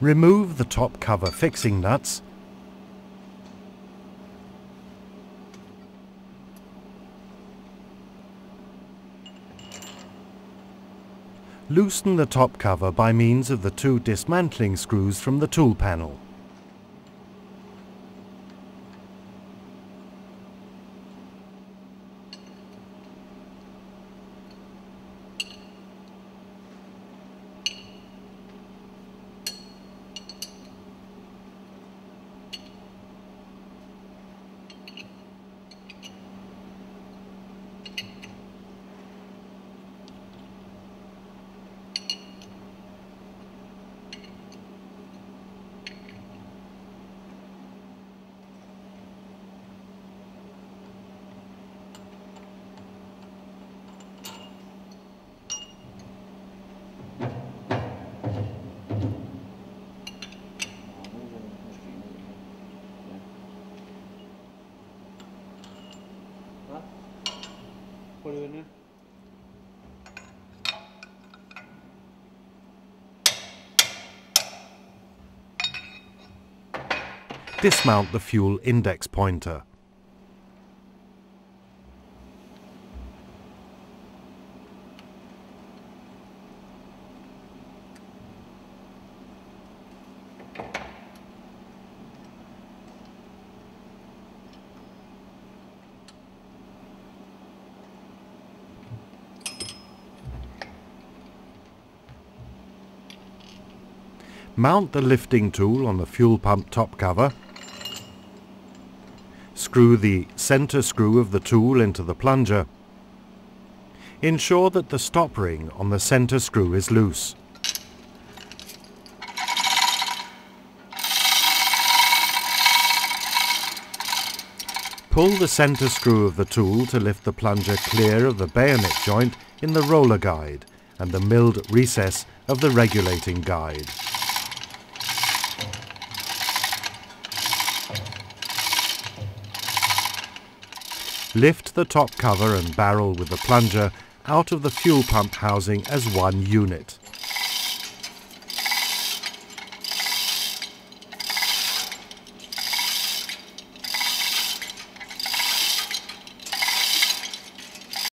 Remove the top cover fixing nuts Loosen the top cover by means of the two dismantling screws from the tool panel. Dismount the fuel index pointer. Mount the lifting tool on the fuel pump top cover. Screw the center screw of the tool into the plunger. Ensure that the stop ring on the center screw is loose. Pull the center screw of the tool to lift the plunger clear of the bayonet joint in the roller guide and the milled recess of the regulating guide. Lift the top cover and barrel with the plunger out of the fuel pump housing as one unit.